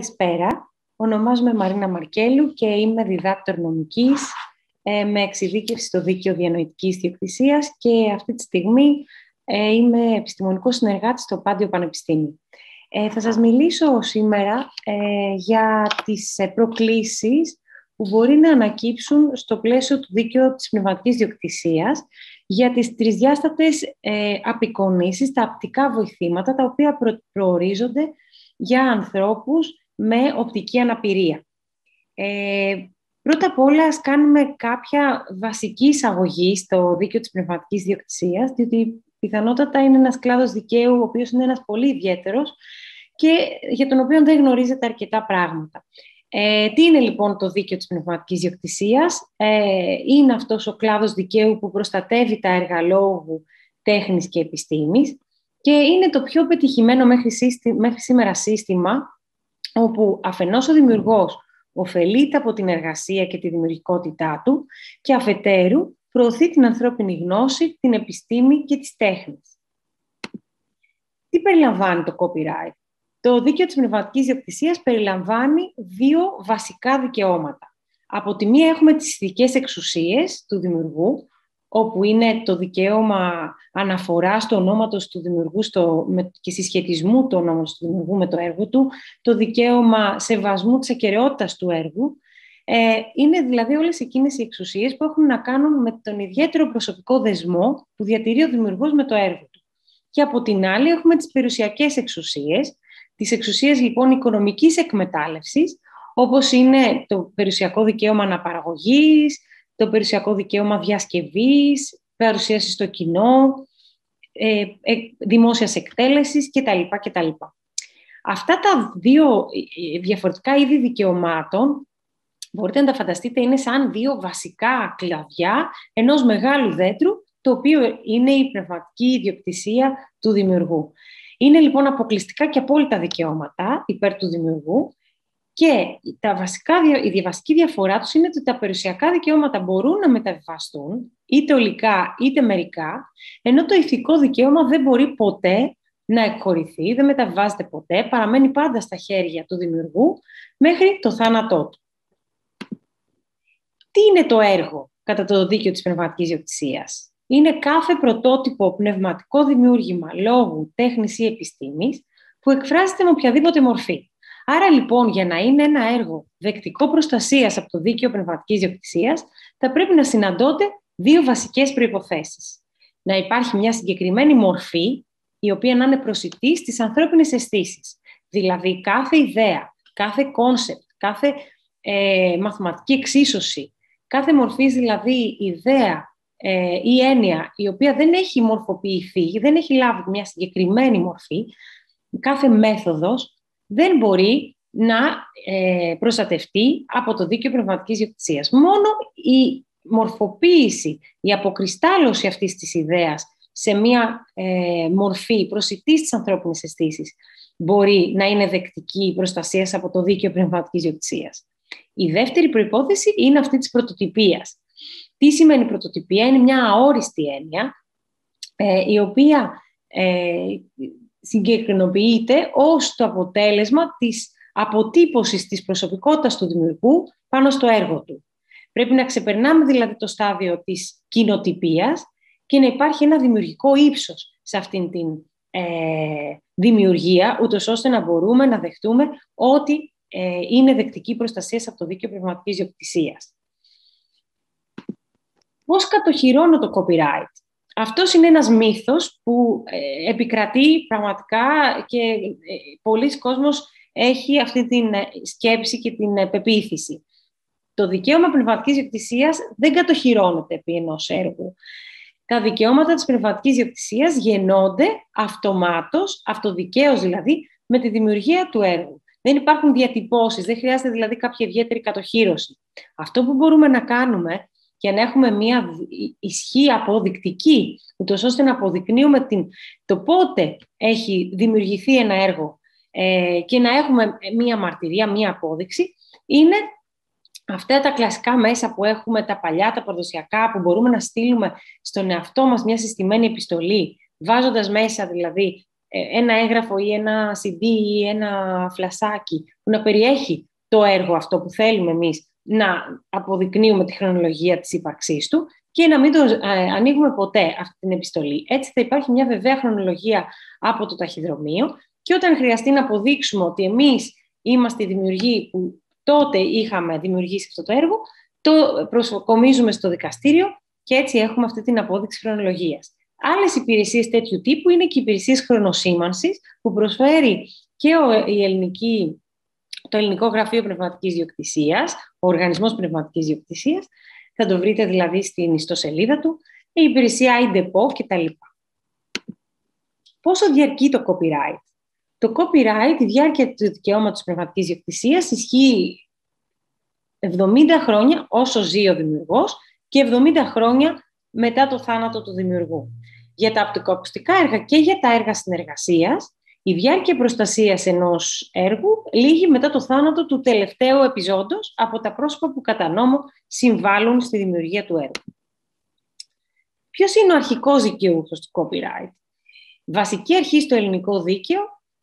Καλησπέρα. Ονομάζομαι Μαρίνα Μαρκέλου και είμαι διδάκτορ νομικής ε, με εξειδίκευση στο δίκαιο διανοητικής διοκτησίας και αυτή τη στιγμή ε, είμαι επιστημονικός συνεργάτης στο Πάντιο Πανεπιστήμιο. Ε, θα σας μιλήσω σήμερα για τις προκλήσεις που μπορεί να ανακύψουν στο πλαίσιο του δίκαιου της πνευματικής διοκτησίας για τις τρισδιάστατες ε, απεικονίσεις, τα απτικά βοηθήματα, τα οποία προορίζονται για ανθρώπους με οπτική αναπηρία. Ε, πρώτα απ' όλα, ας κάνουμε κάποια βασική εισαγωγή στο δίκαιο της πνευματικής διοκτησίας, διότι πιθανότατα είναι ένας κλάδος δικαίου, ο οποίος είναι ένας πολύ ιδιαίτερος και για τον οποίο δεν γνωρίζετε αρκετά πράγματα. Ε, τι είναι λοιπόν το δίκαιο της πνευματικής διοκτησίας; Ε, είναι αυτός ο κλάδος δικαίου που προστατεύει τα έργα λόγου, τέχνης και επιστήμης και είναι το πιο πετυχημένο μέχρι, μέχρι σήμερα σύστημα όπου αφενός ο δημιουργός ωφελείται από την εργασία και τη δημιουργικότητά του και αφετέρου προωθεί την ανθρώπινη γνώση, την επιστήμη και τις τέχνες. Τι περιλαμβάνει το copyright; Το δίκαιο της πνευματικής διοκτησίας περιλαμβάνει δύο βασικά δικαιώματα. Από τη μία έχουμε τις ειδικές εξουσίες του δημιουργού, όπου είναι το δικαίωμα αναφοράς του ονόματος του δημιουργού στο, με, και συσχετισμού του ονόματος του δημιουργού με το έργο του, το δικαίωμα σεβασμού της ακαιρεότητας του έργου. Ε, είναι δηλαδή όλες εκείνες οι εξουσίες που έχουν να κάνουν με τον ιδιαίτερο προσωπικό δεσμό που διατηρεί ο δημιουργός με το έργο του. Και από την άλλη έχουμε τις περιουσιακές εξουσίες, τις εξουσίες λοιπόν οικονομικής εκμετάλλευσης, όπως είναι το περιουσιακό δικαίωμα αναπαραγωγής, το περιουσιακό δικαίωμα διασκευής, παρουσίασης στο κοινό, ε, ε, δημόσιας εκτέλεσης κτλ. κτλ. Αυτά τα δύο ε, διαφορετικά είδη δικαιωμάτων μπορείτε να τα φανταστείτε είναι σαν δύο βασικά κλαδιά ενός μεγάλου δέντρου το οποίο είναι η πνευματική ιδιοκτησία του δημιουργού. Είναι λοιπόν αποκλειστικά και απόλυτα δικαιώματα υπέρ του δημιουργού και τα βασικά, η βασική διαφορά τους είναι ότι τα περιουσιακά δικαιώματα μπορούν να μεταβιβαστούν είτε ολικά είτε μερικά, ενώ το ηθικό δικαίωμα δεν μπορεί ποτέ να εκχωρηθεί, δεν μεταβιβάζεται ποτέ, παραμένει πάντα στα χέρια του δημιουργού μέχρι το θάνατό του. Τι είναι το έργο κατά το δίκαιο της πνευματικής διοκτησίας; Είναι κάθε πρωτότυπο πνευματικό δημιούργημα λόγου, τέχνης ή επιστήμης που εκφράζεται με οποιαδήποτε μορφή. Άρα λοιπόν για να είναι ένα έργο δεκτικό προστασίας από το δίκαιο πνευματικής ιδιοκτησίας θα πρέπει να συναντώνται δύο βασικές προϋποθέσεις. Να υπάρχει μια συγκεκριμένη μορφή η οποία να είναι προσιτή στις ανθρώπινες αισθήσεις. Δηλαδή κάθε ιδέα, κάθε concept, κάθε ε, μαθηματική εξίσωση, κάθε μορφή δηλαδή ιδέας ε, η έννοια η οποία δεν έχει μορφοποιηθεί, δεν έχει λάβει μια συγκεκριμένη μορφή, κάθε μέθοδος δεν μπορεί να ε, προστατευτεί από το δίκαιο πνευματικής διοκτησίας. Μόνο η μορφοποίηση, η αποκριστάλλωση αυτής της ιδέας σε μια ε, μορφή προσιτής στις ανθρώπινες αισθήσει μπορεί να είναι δεκτική προστασίας από το δίκαιο πνευματικής διοκτησίας. Η δεύτερη προϋπόθεση είναι αυτή της πρωτοτυπίας. Τι σημαίνει πρωτοτυπία, είναι μια αόριστη έννοια, ε, η οποία ε, συγκεκρινοποιείται ως το αποτέλεσμα της αποτύπωσης της προσωπικότητας του δημιουργού πάνω στο έργο του. Πρέπει να ξεπερνάμε δηλαδή το στάδιο της κοινοτυπίας και να υπάρχει ένα δημιουργικό ύψος σε αυτήν την ε, δημιουργία, ούτως ώστε να μπορούμε να δεχτούμε ότι ε, είναι δεκτική προστασία από το δίκαιο πνευματικής διοκτησίας. Πώς κατοχυρώνω το copyright; Αυτός είναι ένας μύθος που ε, επικρατεί πραγματικά και ε, πολλοί κόσμος έχει αυτή την ε, σκέψη και την πεποίθηση. Το δικαίωμα πνευματικής διοκτησίας δεν κατοχυρώνεται επί ενός έργου. Τα δικαιώματα της πνευματικής διοκτησίας γεννώνται αυτομάτως, αυτοδικαίως δηλαδή, με τη δημιουργία του έργου. Δεν υπάρχουν διατυπώσεις, δεν χρειάζεται δηλαδή κάποια ιδιαίτερη κατοχύρωση. Αυτό που μπορούμε να κάνουμε για να έχουμε μια ισχύ αποδεικτική, ούτως ώστε να αποδεικνύουμε την, το πότε έχει δημιουργηθεί ένα έργο ε, και να έχουμε μια μαρτυρία, μια απόδειξη, είναι αυτά τα κλασικά μέσα που έχουμε, τα παλιά, τα παραδοσιακά, που μπορούμε να στείλουμε στον εαυτό μας μια συστημένη επιστολή, βάζοντας μέσα δηλαδή ε, ένα έγγραφο ή ένα CD ή ένα φλασάκι που να περιέχει το έργο αυτό που θέλουμε εμείς να αποδεικνύουμε τη χρονολογία της ύπαρξής του και να μην το ε, ανοίγουμε ποτέ αυτή την επιστολή. Έτσι θα υπάρχει μια βεβαία χρονολογία από το ταχυδρομείο και όταν χρειαστεί να αποδείξουμε ότι εμείς είμαστε οι δημιουργοί που τότε είχαμε δημιουργήσει αυτό το έργο, το προσοκομίζουμε στο δικαστήριο και έτσι έχουμε αυτή την απόδειξη χρονολογίας. Άλλες υπηρεσίες τέτοιου τύπου είναι και οι υπηρεσίες χρονοσήμανσης που προσφέρει και η ελληνική, το Ελληνικό Γραφείο Πνευματικής Διοκτησίας, ο Οργανισμός Πνευματικής Διοκτησίας, θα το βρείτε δηλαδή στην ιστοσελίδα του, η υπηρεσία IDEPO κτλ. Πόσο διαρκεί το copyright; Το copyright, η διάρκεια του δικαιώματος πνευματικής διοκτησίας, ισχύει 70 χρόνια όσο ζει ο δημιουργός και 70 χρόνια μετά το θάνατο του δημιουργού. Για τα οπτικοακουστικά έργα και για τα έργα συνεργασίας, η διάρκεια προστασίας ενός έργου λύγει μετά το θάνατο του τελευταίου επιζώντος από τα πρόσωπα που κατά νόμο συμβάλλουν στη δημιουργία του έργου. Ποιος είναι ο αρχικός δικαιούχος του copyright? Βασική αρχή στο ελληνικό δίκαιο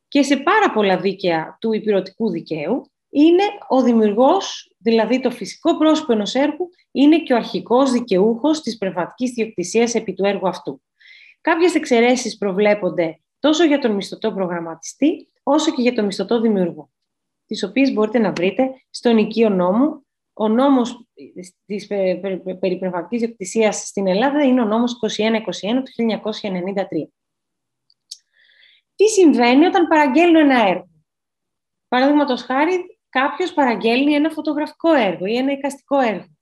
και σε πάρα πολλά δίκαια του υπηρετικού δικαίου είναι ο δημιουργός, δηλαδή το φυσικό πρόσωπο ενός έργου, είναι και ο αρχικός δικαιούχος της πνευματικής διοκτησίας επί του έργου αυτού. Κάποιες εξαιρέσεις προβλέπονται τόσο για τον μισθωτό προγραμματιστή, όσο και για τον μισθωτό δημιουργό, τις οποίες μπορείτε να βρείτε στον οικείο νόμο. Ο νόμος της περί πνευματικής διοκτησίας στην Ελλάδα είναι ο νόμος 2121 του 1993. Τι συμβαίνει όταν παραγγέλνω ένα έργο; Παραδείγματος χάρη, κάποιος παραγγέλνει ένα φωτογραφικό έργο ή ένα εικαστικό έργο.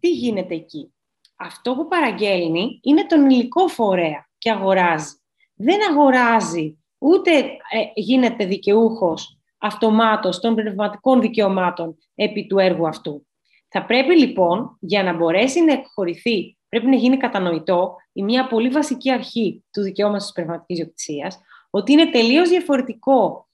Τι γίνεται εκεί; Αυτό που παραγγέλνει είναι τον υλικό φορέα και αγοράζει. Δεν αγοράζει, ούτε ε, γίνεται δικαιούχος αυτομάτως των πνευματικών δικαιωμάτων επί του έργου αυτού. Θα πρέπει λοιπόν, για να μπορέσει να εκχωρηθεί, πρέπει να γίνει κατανοητό η μια πολύ βασική αρχή του δικαιώματος της πνευματικής διοκτησίας, ότι είναι τελείως διαφορετικό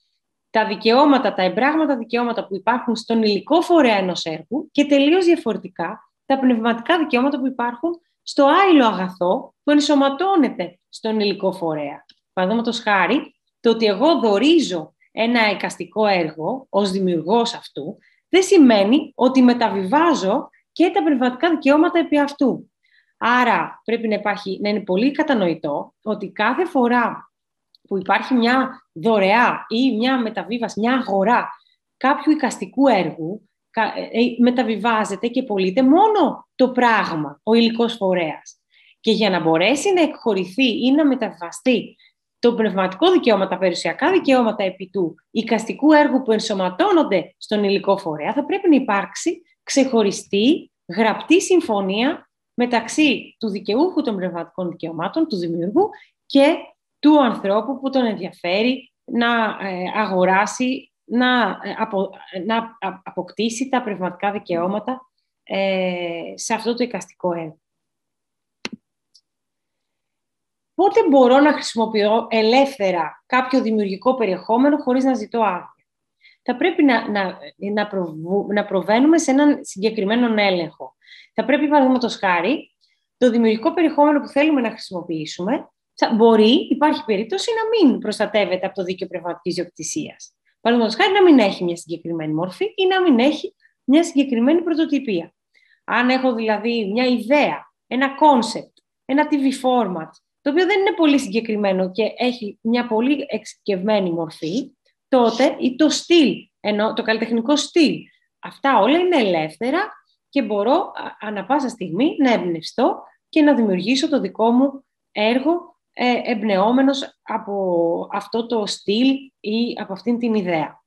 τα δικαιώματα, τα εμπράγματα δικαιώματα που υπάρχουν στον υλικό φορέα ενός έργου και τελείως διαφορετικά τα πνευματικά δικαιώματα που υπάρχουν στο άειλο αγαθό που ενσωματώνεται στον υλικό φορέα. Παραδείγματος χάρη, το ότι εγώ δορίζω ένα εικαστικό έργο ως δημιουργός αυτού, δεν σημαίνει ότι μεταβιβάζω και τα πνευματικά δικαιώματα επί αυτού. Άρα πρέπει να, υπάρχει, να είναι πολύ κατανοητό ότι κάθε φορά που υπάρχει μια δωρεά ή μια μεταβίβαση, μια αγορά κάποιου εικαστικού έργου, ε, ε, μεταβιβάζεται και πωλείται μόνο το πράγμα, ο υλικός φορέας. Και για να μπορέσει να εκχωρηθεί ή να μεταβιβαστεί το πνευματικό δικαίωμα, τα περιουσιακά δικαιώματα επί του οικαστικού έργου που ενσωματώνονται στον υλικό φορέα, θα πρέπει να υπάρξει ξεχωριστή γραπτή συμφωνία μεταξύ του δικαιούχου των πνευματικών δικαιωμάτων, του δημιουργού και του ανθρώπου που τον ενδιαφέρει να ε, αγοράσει να, ε, απο, να αποκτήσει τα πνευματικά δικαιώματα ε, σε αυτό το εικαστικό έργο. Πότε μπορώ να χρησιμοποιώ ελεύθερα κάποιο δημιουργικό περιεχόμενο χωρίς να ζητώ άδεια; Θα πρέπει να, να, να, να προβαίνουμε σε έναν συγκεκριμένο έλεγχο. Θα πρέπει, παραδείγματος χάρη, το δημιουργικό περιεχόμενο που θέλουμε να χρησιμοποιήσουμε μπορεί, υπάρχει περίπτωση να μην προστατεύεται από το δίκαιο πνευματικής διοκτησίας. Παραδείγματος χάρη να μην έχει μια συγκεκριμένη μορφή ή να μην έχει μια συγκεκριμένη πρωτοτυπία. Αν έχω δηλαδή μια ιδέα, ένα concept, ένα TV format, το οποίο δεν είναι πολύ συγκεκριμένο και έχει μια πολύ εξειδικευμένη μορφή, τότε ή το στυλ, ενώ το καλλιτεχνικό στυλ, αυτά όλα είναι ελεύθερα και μπορώ ανα πάσα στιγμή να εμπνευστώ και να δημιουργήσω το δικό μου έργο ε, εμπνεόμενος από αυτό το στυλ ή από αυτήν την ιδέα.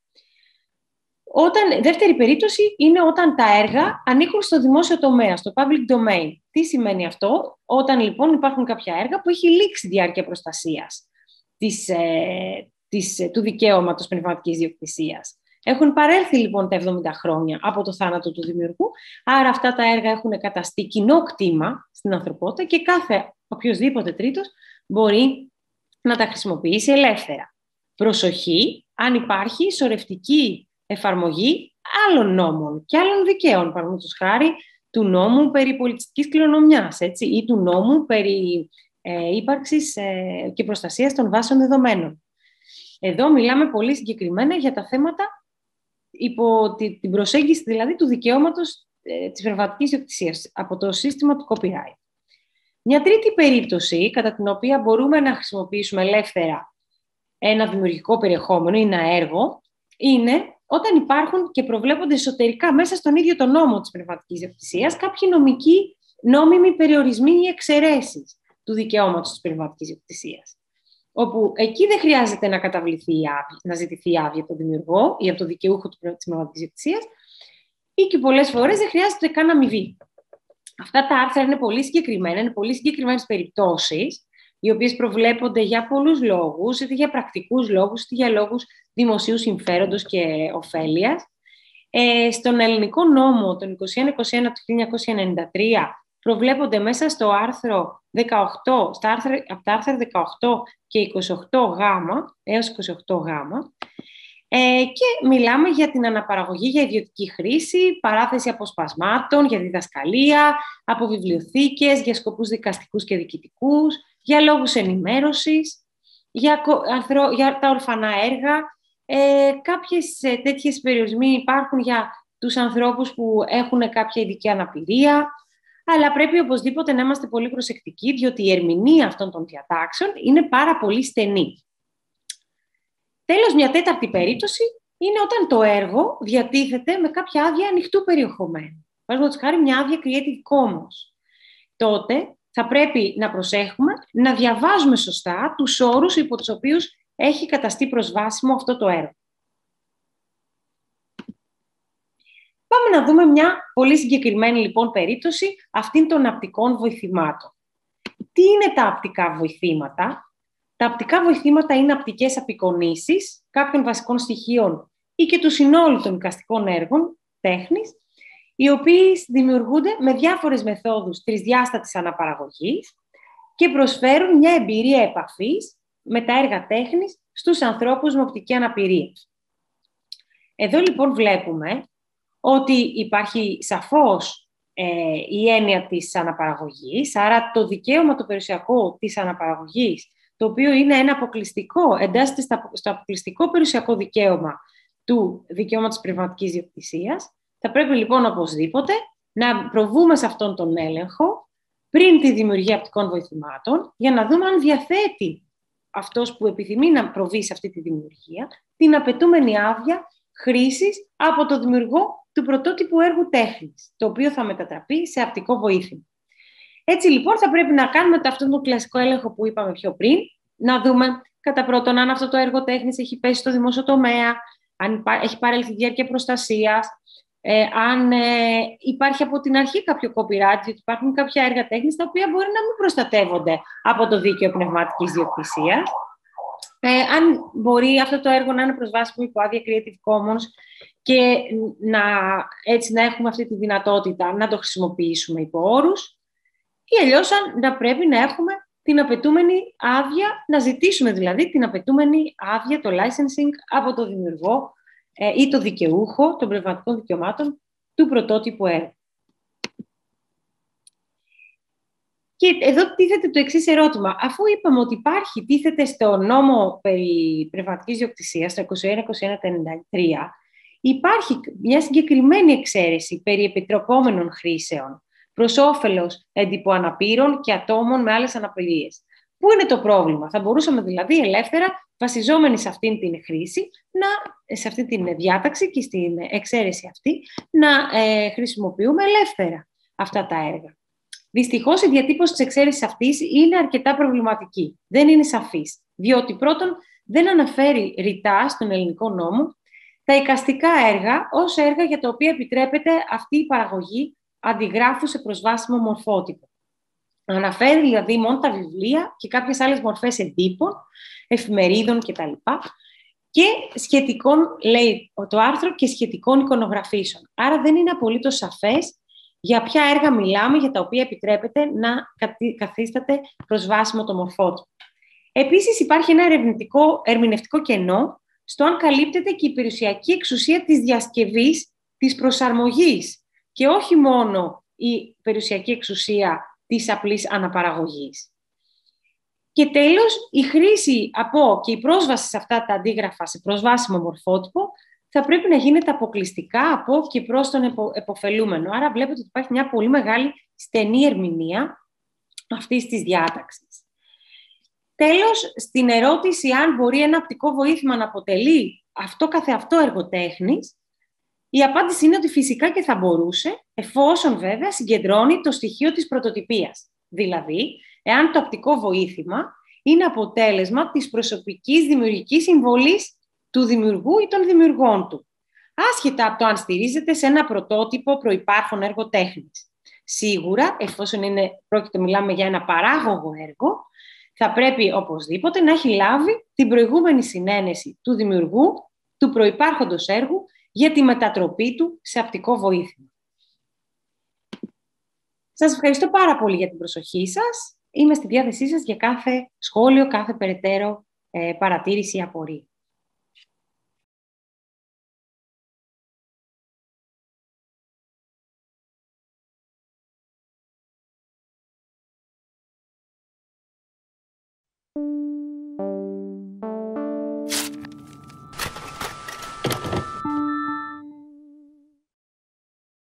Όταν, δεύτερη περίπτωση είναι όταν τα έργα ανήκουν στο δημόσιο τομέα, στο public domain. Τι σημαίνει αυτό, όταν λοιπόν υπάρχουν κάποια έργα που έχει λήξει διάρκεια προστασίας της, ε, της, του δικαίωματος πνευματικής διοκτησίας. Έχουν παρέλθει λοιπόν τα 70 χρόνια από το θάνατο του δημιουργού, άρα αυτά τα έργα έχουν καταστεί κοινό κτήμα στην ανθρωπότητα και κάθε οποιοδήποτε τρίτος μπορεί να τα χρησιμοποιήσει ελεύθερα. Προσοχή, αν υπάρχει σωρευτική εφαρμογή άλλων νόμων και άλλων δικαίων, παραδείγματος χάρη του νόμου περί πολιτιστικής κληρονομιάς, έτσι, ή του νόμου περί ε, ύπαρξης ε, και προστασίας των βάσεων δεδομένων. Εδώ μιλάμε πολύ συγκεκριμένα για τα θέματα υπό την προσέγγιση δηλαδή του δικαιώματος ε, της πνευματικής διοκτησίας από το σύστημα του copyright. Μια τρίτη περίπτωση, κατά την οποία μπορούμε να χρησιμοποιήσουμε ελεύθερα ένα δημιουργικό περιεχόμενο ή ένα έργο, είναι όταν υπάρχουν και προβλέπονται εσωτερικά μέσα στον ίδιο τον νόμο της πνευματικής διοκτησίας κάποιοι νομικοί νόμιμοι περιορισμοί ή εξαιρέσεις του δικαιώματος της πνευματικής διοκτησίας. Όπου εκεί δεν χρειάζεται να καταβληθεί η άδεια, να ζητηθεί άδεια από τον δημιουργό ή από τον δικαιούχο της πνευματικής διοκτησίας ή και πολλές φορές δεν χρειάζεται καν αμοιβή. Αυτά τα άρθρα είναι πολύ συγκεκριμένα, είναι πολύ συγκεκριμένες περιπτώσεις, οι οποίες προβλέπονται για πολλούς λόγους, είτε για πρακτικούς λόγους, είτε για λόγους δημοσίου συμφέροντος και ωφέλειας. Ε, στον ελληνικό νόμο, τον 2121 του 1993, προβλέπονται μέσα στο άρθρο 18, στα άρθρα, από τα άρθρα 18 και 28 γάμα, έως 28 γάμα, ε, και μιλάμε για την αναπαραγωγή για ιδιωτική χρήση, παράθεση αποσπασμάτων, για διδασκαλία, από βιβλιοθήκες, για σκοπούς δικαστικούς και διοικητικούς, για λόγους ενημέρωσης, για, για τα ορφανά έργα. Ε, κάποιες ε, τέτοιες περιορισμοί υπάρχουν για τους ανθρώπους που έχουν κάποια ειδική αναπηρία, αλλά πρέπει οπωσδήποτε να είμαστε πολύ προσεκτικοί, διότι η ερμηνεία αυτών των διατάξεων είναι πάρα πολύ στενή. Τέλος, μια τέταρτη περίπτωση είναι όταν το έργο διατίθεται με κάποια άδεια ανοιχτού περιεχομένου. Παραδείγματος χάρη μια άδεια Creative Commons. Τότε θα πρέπει να προσέχουμε να διαβάζουμε σωστά τους όρους υπό τους οποίους έχει καταστεί προσβάσιμο αυτό το έργο. Πάμε να δούμε μια πολύ συγκεκριμένη λοιπόν περίπτωση αυτήν των απτικών βοηθημάτων. Τι είναι τα απτικά βοηθήματα; Τα απτικά βοηθήματα είναι απτικές απεικονίσεις κάποιων βασικών στοιχείων ή και τους συνόλου των οικαστικών έργων τέχνης, οι οποίοι δημιουργούνται με διάφορες μεθόδους τρισδιάστατης αναπαραγωγής και προσφέρουν μια εμπειρία επαφής με τα έργα τέχνης στους ανθρώπους με οπτική αναπηρία. Εδώ λοιπόν βλέπουμε ότι υπάρχει σαφώς ε, η έννοια της αναπαραγωγής, άρα το δικαίωμα το περιουσιακό της αναπαραγωγής, το οποίο είναι ένα αποκλειστικό, εντάσσεται στο αποκλειστικό περιουσιακό δικαίωμα του δικαιώματος πνευματικής διοκτησίας, θα πρέπει λοιπόν οπωσδήποτε να προβούμε σε αυτόν τον έλεγχο πριν τη δημιουργία απτικών βοηθημάτων, για να δούμε αν διαθέτει αυτός που επιθυμεί να προβεί σε αυτή τη δημιουργία την απαιτούμενη άδεια χρήσης από το δημιουργό του πρωτότυπου έργου τέχνης, το οποίο θα μετατραπεί σε απτικό βοήθημα. Έτσι λοιπόν θα πρέπει να κάνουμε το αυτόν τον κλασικό έλεγχο που είπαμε πιο πριν, να δούμε κατά πρώτον αν αυτό το έργο τέχνης έχει πέσει στο δημόσιο τομέα, αν έχει παρέλθει διάρκεια προστασίας, ε, αν ε, υπάρχει από την αρχή κάποιο copyright, γιατί υπάρχουν κάποια έργα τέχνης τα οποία μπορεί να μην προστατεύονται από το δίκαιο πνευματικής διοκτησίας. Ε, αν μπορεί αυτό το έργο να είναι προσβάσιμο υπό άδεια Creative Commons και να, έτσι να έχουμε αυτή τη δυνατότητα να το χρησιμοποιήσουμε υπό όρους ή αλλιώς να πρέπει να έχουμε την απαιτούμενη άδεια, να ζητήσουμε δηλαδή την απαιτούμενη άδεια, το licensing από το δημιουργό ε, ή το δικαιούχο των πνευματικών δικαιωμάτων του πρωτότυπου έργου. Και εδώ τίθεται το εξής ερώτημα. Αφού είπαμε ότι υπάρχει, τίθεται στο νόμο περί πνευματικής διοκτησίας, το 21-21-93, υπάρχει μια συγκεκριμένη εξαίρεση περί επιτροπόμενων χρήσεων προς όφελος εντυπωαναπήρων και ατόμων με άλλες αναπηρίες. Πού είναι το πρόβλημα; Θα μπορούσαμε δηλαδή ελεύθερα, βασιζόμενοι σε αυτήν την χρήση, να, σε αυτή την διάταξη και στην εξαίρεση αυτή, να ε, χρησιμοποιούμε ελεύθερα αυτά τα έργα. Δυστυχώς η διατύπωση της εξαίρεσης αυτής είναι αρκετά προβληματική. Δεν είναι σαφής, διότι πρώτον δεν αναφέρει ρητά στον ελληνικό νόμο τα εικαστικά έργα ως έργα για τα οποία επιτρέπεται αυτή η παραγωγή αντιγράφου σε προσβάσιμο μορφότυπο. Αναφέρει δηλαδή μόνο τα βιβλία και κάποιες άλλες μορφές εντύπων, εφημερίδων κτλ. Και σχετικών, λέει το άρθρο, και σχετικών εικονογραφήσεων. Άρα δεν είναι απολύτως σαφές για ποια έργα μιλάμε, για τα οποία επιτρέπεται να καθίσταται προσβάσιμο το μορφότυπο. Επίσης υπάρχει ένα ερμηνευτικό κενό στο αν καλύπτεται και η περιουσιακή εξουσία της διασκευής, της προσαρμογής και όχι μόνο η περιουσιακή εξουσία της απλής αναπαραγωγής. Και τέλος, η χρήση από και η πρόσβαση σε αυτά τα αντίγραφα σε προσβάσιμο μορφότυπο θα πρέπει να γίνεται αποκλειστικά από και προς τον επο, εποφελούμενο. Άρα βλέπετε ότι υπάρχει μια πολύ μεγάλη στενή ερμηνεία αυτής της διάταξης. Τέλος, στην ερώτηση αν μπορεί ένα απτικό βοήθημα να αποτελεί αυτό καθεαυτό έργο τέχνης, η απάντηση είναι ότι φυσικά και θα μπορούσε, εφόσον βέβαια συγκεντρώνει το στοιχείο της πρωτοτυπίας. Δηλαδή, εάν το απτικό βοήθημα είναι αποτέλεσμα της προσωπικής δημιουργικής συμβολής του δημιουργού ή των δημιουργών του, άσχετα από το αν στηρίζεται σε ένα πρωτότυπο προϋπάρχον έργο τέχνης. Σίγουρα, εφόσον είναι, πρόκειται, μιλάμε για ένα παράγωγο έργο, θα πρέπει οπωσδήποτε να έχει λάβει την προηγούμενη συνένεση του δημιουργού του προϋπάρχοντος έργου για τη μετατροπή του σε απτικό βοήθημα. Σας ευχαριστώ πάρα πολύ για την προσοχή σας. Είμαι στη διάθεσή σας για κάθε σχόλιο, κάθε περαιτέρω ε, παρατήρηση ή απορία.